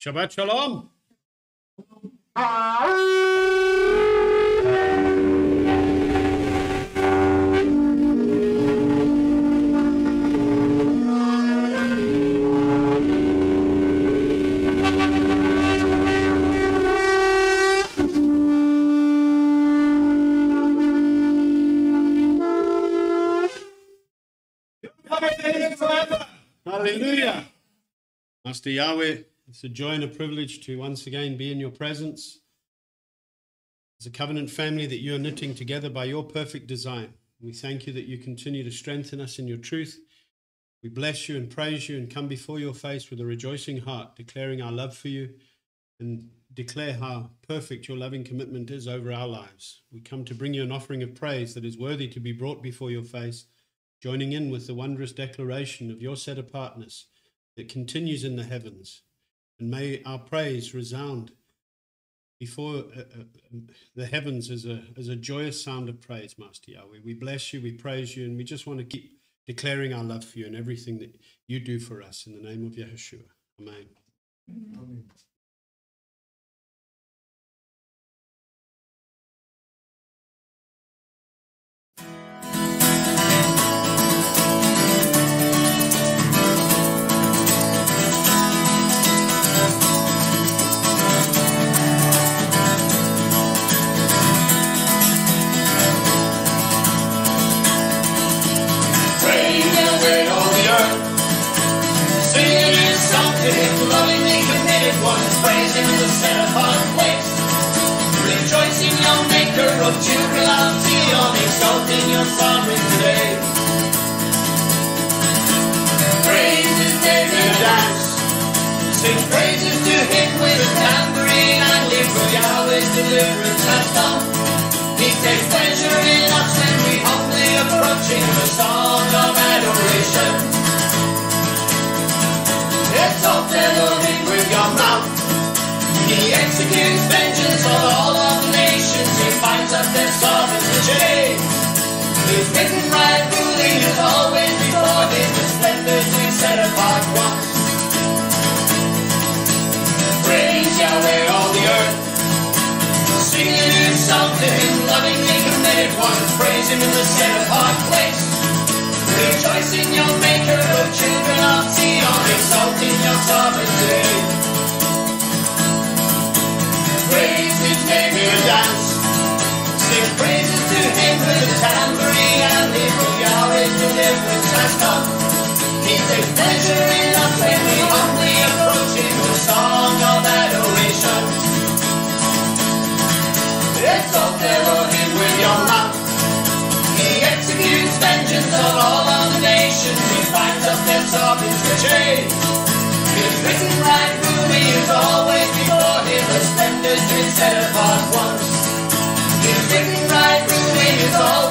Shabbat Shalom. Hallelujah. Master Yahweh, it's a joy and a privilege to once again be in your presence. As a covenant family that you are knitting together by your perfect design. We thank you that you continue to strengthen us in your truth. We bless you and praise you and come before your face with a rejoicing heart, declaring our love for you and declare how perfect your loving commitment is over our lives. We come to bring you an offering of praise that is worthy to be brought before your face, joining in with the wondrous declaration of your set apartness that continues in the heavens. And may our praise resound before uh, uh, the heavens as a, as a joyous sound of praise, Master Yahweh. We bless you, we praise you, and we just want to keep declaring our love for you and everything that you do for us in the name of Yahushua. Amen. Amen. Praise of jubilant Zion, exalting your sovereign today. Praise his name dance. Sing praises to him with a tambourine and live for Yahweh's deliverance has come. He takes pleasure in us and we humbly approach approaching the song of adoration. Exalt Elohim with your mouth. He executes vengeance on all finds up their sovereigns in shame. His written right ruling is always before him. The splendors we set apart once. Praise Yahweh, all the earth. Singing and song to him, lovingly committed ones. Praise him in the set apart place. Rejoicing your maker of children of Zion, exalting your sovereign we set apart once. Written right ruling is always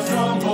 from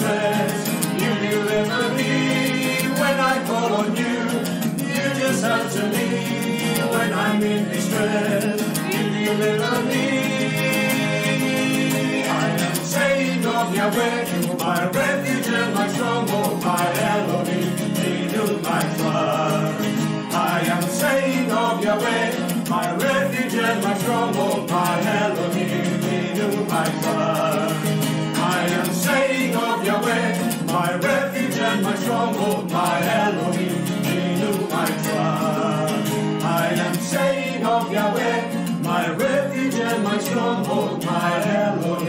stress. You deliver me when I call on you. You just answer me when I'm in distress. You deliver me. I am saved of Yahweh, you my refuge and my stronghold, my Elohim, renew my trust. I am saved of Yahweh, my refuge and my stronghold, my Elohim, renew my trust. stronghold, my Elohim, in whom I trust. I am saying of Yahweh, my refuge and my stronghold, my Elohim.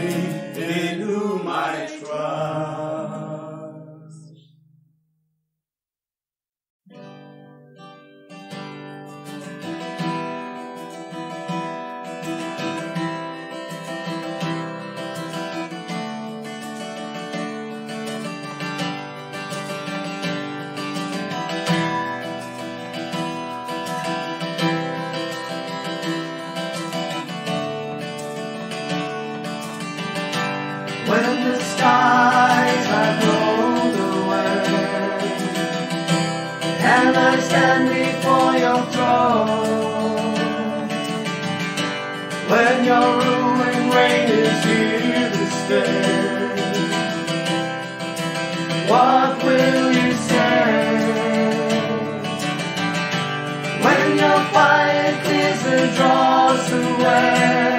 and I stand before your throne. When your ruling reign is here to stay, what will you say? When your fire clears and draws away.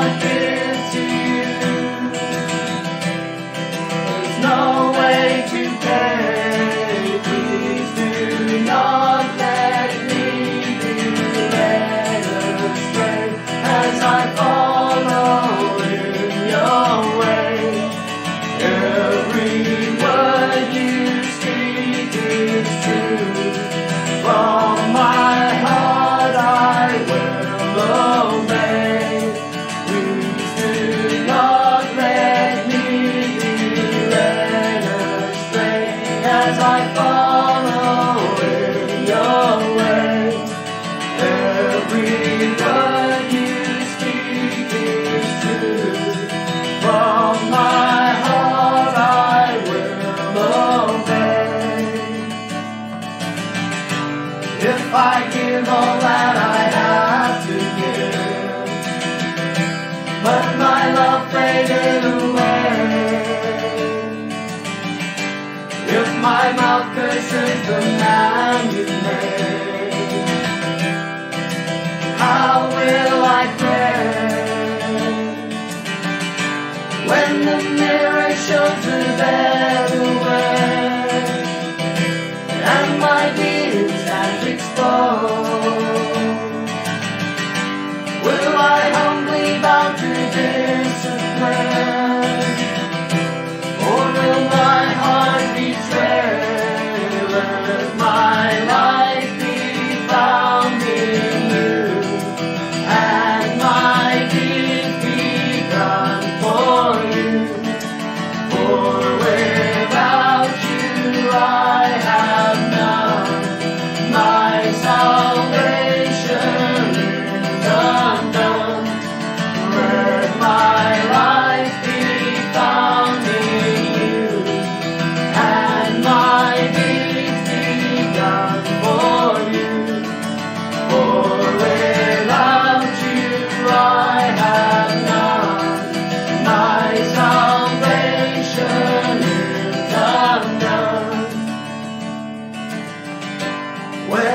I hear. strength of my.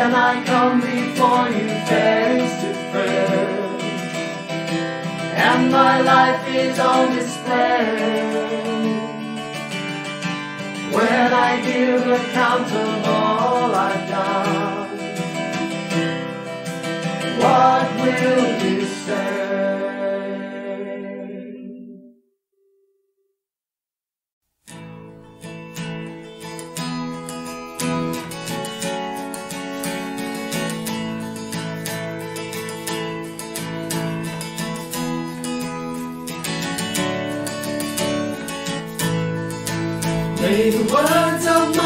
Can I come before you face to face And my life is on display When I give account of all I've done What will you say? May the words of my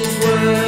these words.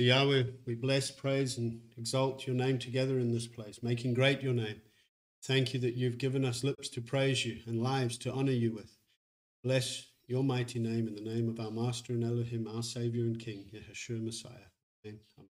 Master Yahweh, we bless, praise, and exalt your name together in this place, making great your name. Thank you that you've given us lips to praise you and lives to honor you with. Bless your mighty name in the name of our Master and Elohim, our Savior and King, Yeshua Messiah. Amen.